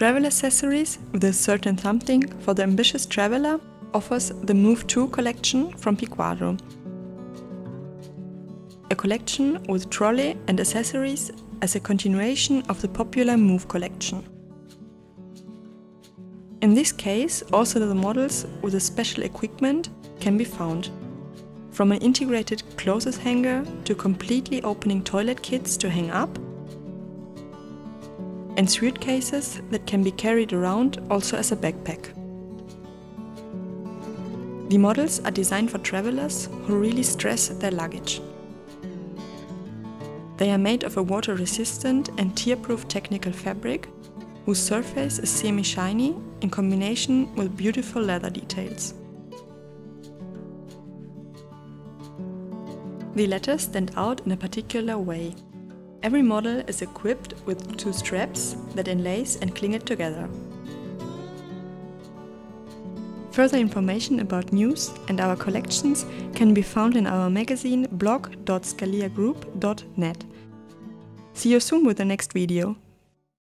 Travel accessories with a certain something for the ambitious traveler offers the Move 2 collection from Piquadro. A collection with trolley and accessories as a continuation of the popular Move collection. In this case, also the models with the special equipment can be found. From an integrated clothes hanger to completely opening toilet kits to hang up, and suitcases that can be carried around also as a backpack. The models are designed for travelers who really stress their luggage. They are made of a water-resistant and tear-proof technical fabric whose surface is semi-shiny in combination with beautiful leather details. The latter stand out in a particular way. Every model is equipped with two straps that enlace and cling it together. Further information about news and our collections can be found in our magazine blog.scaliagroup.net. See you soon with the next video.